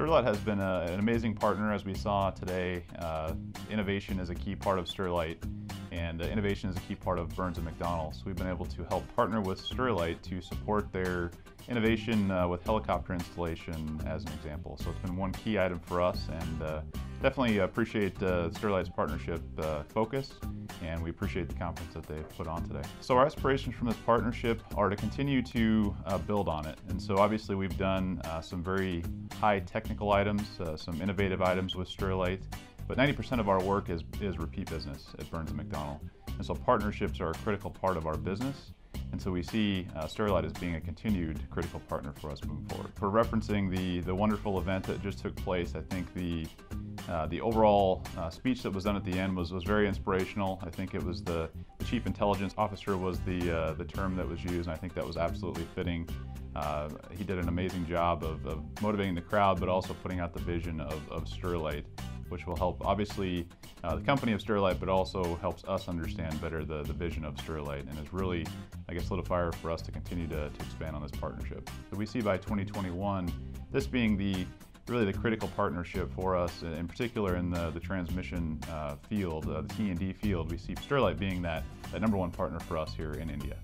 Sterlite has been a, an amazing partner as we saw today. Uh, innovation is a key part of Sterlite and uh, innovation is a key part of Burns & McDonnell. So we've been able to help partner with Sterlite to support their innovation uh, with helicopter installation as an example. So it's been one key item for us and uh, definitely appreciate uh, Sterlite's partnership uh, focus and we appreciate the confidence that they've put on today. So our aspirations from this partnership are to continue to uh, build on it. And so obviously we've done uh, some very high technical items, uh, some innovative items with Sterlite, but 90% of our work is, is repeat business at Burns & McDonnell. And so partnerships are a critical part of our business. And so we see uh, Sterlite as being a continued critical partner for us moving forward. For referencing the, the wonderful event that just took place, I think the uh, the overall uh, speech that was done at the end was, was very inspirational. I think it was the, chief intelligence officer was the, uh, the term that was used, and I think that was absolutely fitting. Uh, he did an amazing job of, of, motivating the crowd, but also putting out the vision of, of Sterlite, which will help, obviously, uh, the company of Sterlite, but also helps us understand better the, the vision of Sterlite, and is really, I guess, lit a fire for us to continue to, to expand on this partnership. So we see by 2021, this being the really the critical partnership for us, in particular in the, the transmission uh, field, uh, the T&D field. We see Sterlite being that, that number one partner for us here in India.